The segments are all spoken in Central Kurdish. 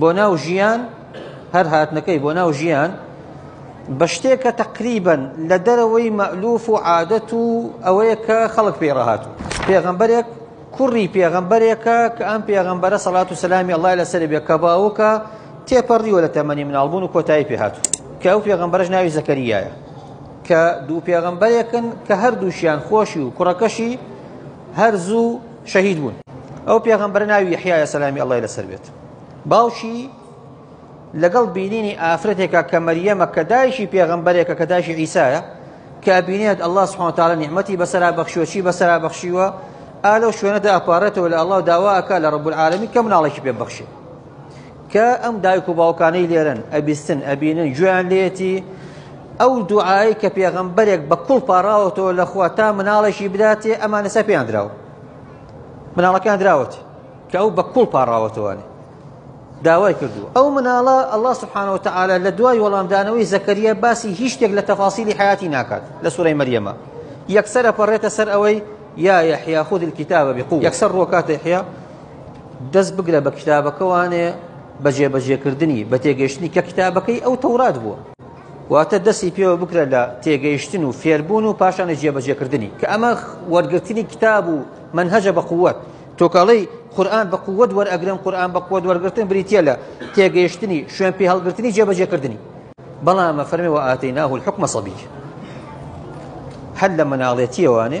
بۆ ناو ژیان هەر هاتنەکەی بۆ ناو ژیان بە شتێکە تەقریبن لە دەرەوەی مەلوف و عادەت و ئەوەیە کە خەڵک پێی ڕاهاتوو پێغەمبەرێک کوڕی پێغەمبەرێکە کە ئەم پێغەمبەرە سەڵات و سەلامی اللای لەسەر بێ کە باوکە تێپەڕیوە لە تەمەنی مناڵبوون و کۆتایی پێهات کە ئەو پێغەمبەرش ناوی زەکەریایە کە دوو پێغەمبەرێکن کە هەردووشیان خۆشی و کوڕەکەشی هەر زوو شەهید بوون ئەو پێغەمبەرە ناوی یحیایە سەلامی ئەڵی لەسەر بێت باوکی لەگەڵ بینینی ئافرەتێکە کە مەریەمە کە دایشی پێغەمبەرێکە کە داشی ئیسایە کە بینێت ئەلله سبحانتالە نیحمەتی بەسەرا بەخشوەچی بەسەرا بەخشیوە ئالە شوێنەدا ئەپارێتەوە لە ئەڵا داواکە لە ڕب العالمی کە مناڵێکی پێ بەخشێت کە ئەم دایک و باوکانەی لێرن ئەبیستن ئەبینن گوێیان لێتی ئەو دوعای کە پێغەمبەرێک بە کوڵ پاراوەتەوە لەخوا تا مناڵێکی بداتێ ئەمان لەسەر پێیان دراوە مناڵەکان دراوت کە ئەو بە کوڵ پاڕاوەتەوەێ داوای کردو ئەو مناڵە ئەله سبحانەوە تعاالە لە دوای وەڵامدانەوەی زەکەریە باسی هیچ شتێک لە تەفاسیلی حیاتی ناکات لە سوورەی مەریەمە یەکسرە پەڕێتە سەر ئەوەی یا یحیا خود الكتاب بقوة یەکسەر ڕۆکاتە حیا دەست بگرە بە کتابەکەوانێ بە جێبەجێکردنی بە تێگەشتنی کە کتابەکەی ئەو تەورات بووە واتە دەستی پێوە بکرە لە تێگەیشتن و فێربوون و پاشانە جێبەجێکردنی کە ئەمە وەرگرتنی کتاب و منهجە بە قووەت تۆکەڵی قورآن بە قووەت وەرئەگرن قورآن بە قووەت وەرگتن بریتە لە تێگەیشتنی شوێن پێ هەڵگرتنی جێبەجێکردنی بەڵامە فەرمی وە ئاتی ناهول حکومە سەبی هەر لە مناڵێتیەوانێ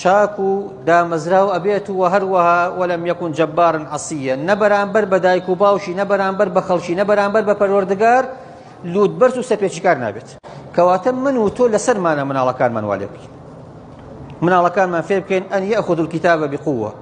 چاک و دامەزراو ئەبێت و هەروەها وەلم یەکون جەبارن عەسیە نە بەرامبەر بە دایک و باوکی نە بەرامبەر بە خەڵکی نە بەرامبەر بە پەروەردگار لوت بەرز و سەپێچیکار نابێت کەواتە من و تۆ لەسەرمانە مناڵەکانمان والێ بکەین مناڵەکانمان فێر بکەین ئەن یەخود الكتابە بقووە